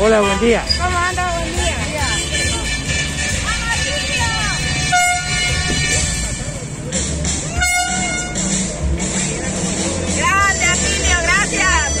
Hola, buen día. ¿Cómo anda? Buen día. Gracias, Silvio, gracias.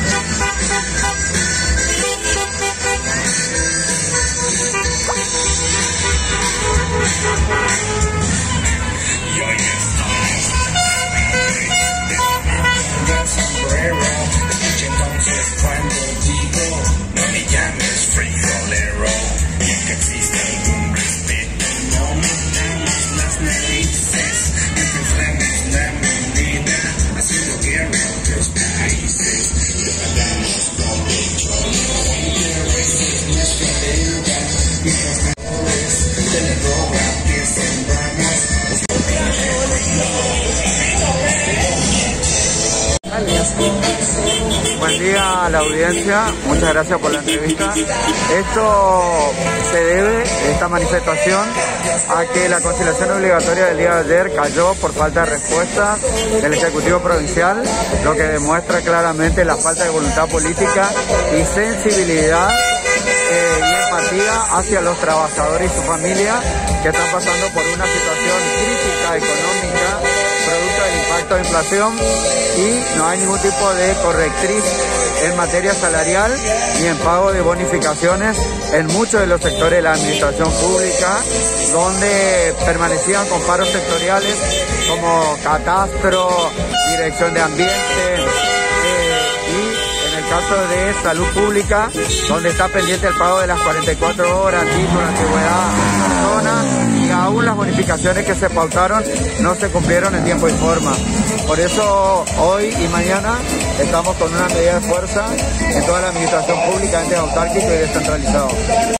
Buen día a la audiencia, muchas gracias por la entrevista. Esto se debe, esta manifestación, a que la conciliación obligatoria del día de ayer cayó por falta de respuesta del Ejecutivo Provincial, lo que demuestra claramente la falta de voluntad política y sensibilidad eh, y empatía hacia los trabajadores y su familia que están pasando por una situación crítica económica producto del impacto de inflación y no hay ningún tipo de correctriz en materia salarial ni en pago de bonificaciones en muchos de los sectores de la administración pública donde permanecían con paros sectoriales como catastro, dirección de ambiente eh, y en el caso de salud pública donde está pendiente el pago de las 44 horas, título, antigüedad, aún las bonificaciones que se pautaron no se cumplieron en tiempo y forma. Por eso hoy y mañana estamos con una medida de fuerza en toda la administración pública, ente autárquico y descentralizado.